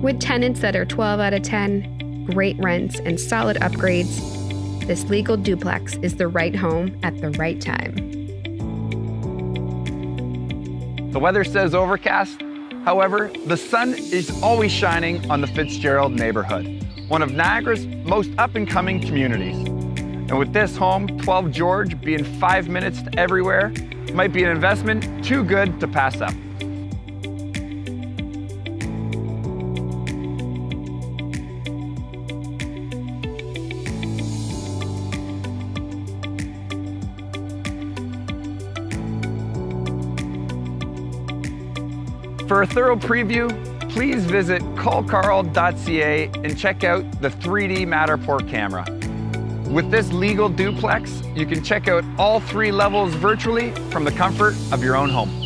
With tenants that are 12 out of 10, great rents, and solid upgrades, this legal duplex is the right home at the right time. The weather says overcast. However, the sun is always shining on the Fitzgerald neighborhood, one of Niagara's most up and coming communities. And with this home, 12 George, being five minutes to everywhere, might be an investment too good to pass up. For a thorough preview, please visit callkarl.ca and check out the 3D Matterport camera. With this legal duplex, you can check out all three levels virtually from the comfort of your own home.